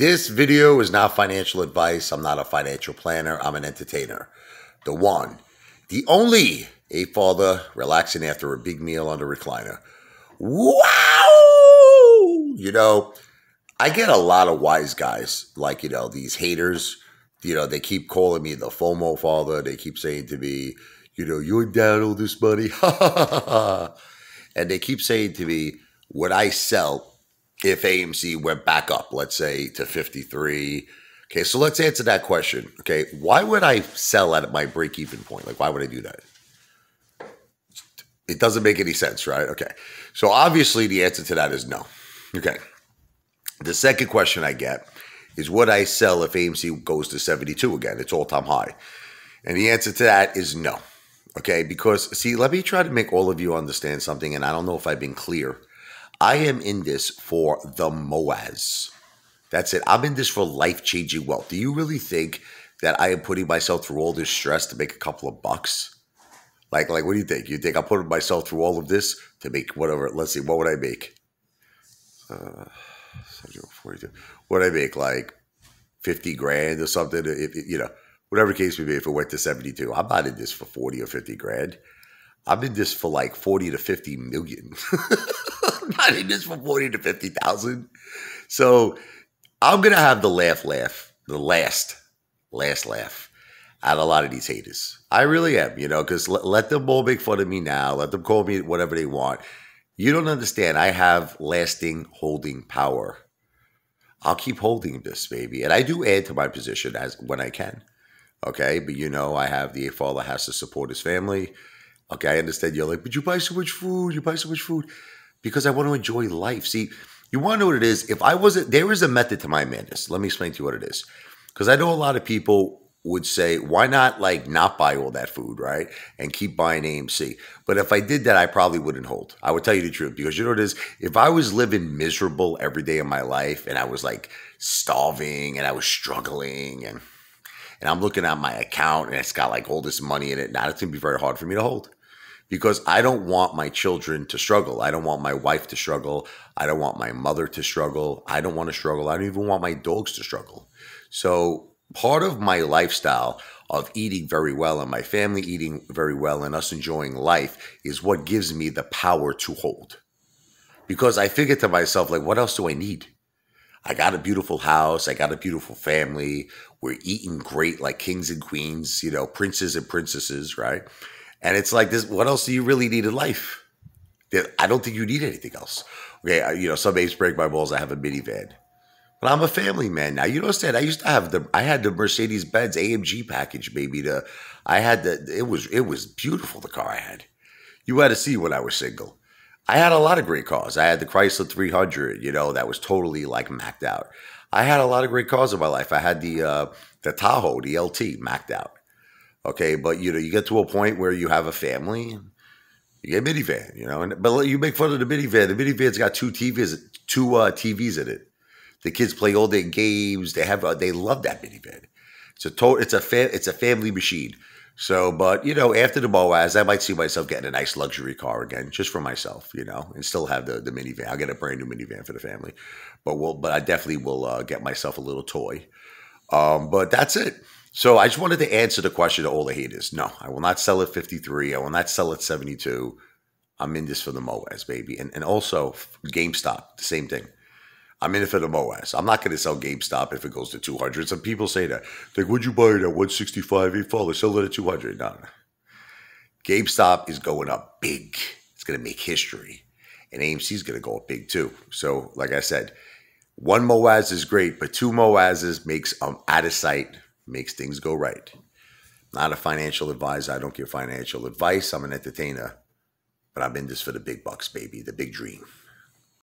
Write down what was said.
This video is not financial advice. I'm not a financial planner. I'm an entertainer. The one, the only Apefather relaxing after a big meal on the recliner. Wow! You know, I get a lot of wise guys, like, you know, these haters. You know, they keep calling me the FOMO father. They keep saying to me, you know, you're down all this money. and they keep saying to me, what I sell if AMC went back up, let's say to 53? Okay, so let's answer that question. Okay, why would I sell at my break even point? Like, why would I do that? It doesn't make any sense, right? Okay, so obviously the answer to that is no. Okay, the second question I get is would I sell if AMC goes to 72 again? It's all time high. And the answer to that is no. Okay, because see, let me try to make all of you understand something, and I don't know if I've been clear. I am in this for the MOAS. That's it. I'm in this for life changing wealth. Do you really think that I am putting myself through all this stress to make a couple of bucks? Like, like, what do you think? You think I'm putting myself through all of this to make whatever? Let's see, what would I make? Uh, what would I make? Like fifty grand or something? If you know, whatever case may be. If it went to seventy-two, I'm not in this for forty or fifty grand. I'm in this for like forty to fifty million. I'm not this for forty to fifty thousand. So I'm gonna have the laugh, laugh, the last, last laugh at a lot of these haters. I really am, you know, because let, let them all make fun of me now. Let them call me whatever they want. You don't understand. I have lasting holding power. I'll keep holding this, baby. And I do add to my position as when I can. Okay. But you know, I have the father has to support his family. Okay. I understand you're like, but you buy so much food, you buy so much food. Because I want to enjoy life. See, you want to know what it is? If I wasn't, there is a method to my madness. Let me explain to you what it is. Because I know a lot of people would say, why not like not buy all that food, right? And keep buying AMC. But if I did that, I probably wouldn't hold. I would tell you the truth because you know what it is? If I was living miserable every day of my life and I was like starving and I was struggling and and I'm looking at my account and it's got like all this money in it, now it's gonna be very hard for me to hold. Because I don't want my children to struggle. I don't want my wife to struggle. I don't want my mother to struggle. I don't want to struggle. I don't even want my dogs to struggle. So part of my lifestyle of eating very well and my family eating very well and us enjoying life is what gives me the power to hold. Because I figure to myself, like, what else do I need? I got a beautiful house. I got a beautiful family. We're eating great, like kings and queens, you know, princes and princesses, right? And it's like this. What else do you really need in life? I don't think you need anything else. Okay, you know, some apes break my balls. I have a minivan. But I'm a family man now. You? I said? I used to have the I had the Mercedes Benz AMG package, baby. The I had the it was it was beautiful the car I had. You had to see when I was single. I had a lot of great cars. I had the Chrysler 300, you know, that was totally like maxed out. I had a lot of great cars in my life. I had the uh, the Tahoe, the LT, maxed out. Okay, but you know, you get to a point where you have a family, you get a minivan, you know, and but you make fun of the minivan. The minivan's got two TVs, two uh, TVs in it. The kids play all their games. They have, uh, they love that minivan. It's a total, it's a fa- it's a family machine. So, but you know, after the MOAS, I might see myself getting a nice luxury car again, just for myself, you know, and still have the the minivan. I'll get a brand new minivan for the family, but we'll, but I definitely will uh, get myself a little toy. Um, but that's it. So I just wanted to answer the question to all the haters. No, I will not sell at 53. I will not sell at 72. I'm in this for the MOAS, baby. And and also GameStop, the same thing. I'm in it for the MOAS. I'm not going to sell GameStop if it goes to 200. Some people say that. Like, would you buy it at 165? You fall, sell it at 200. No, no. GameStop is going up big. It's going to make history. And AMC is going to go up big too. So, like I said, one MOAS is great, but two MOASs makes um, out of sight, makes things go right. Not a financial advisor. I don't give financial advice. I'm an entertainer, but I'm in this for the big bucks, baby, the big dream.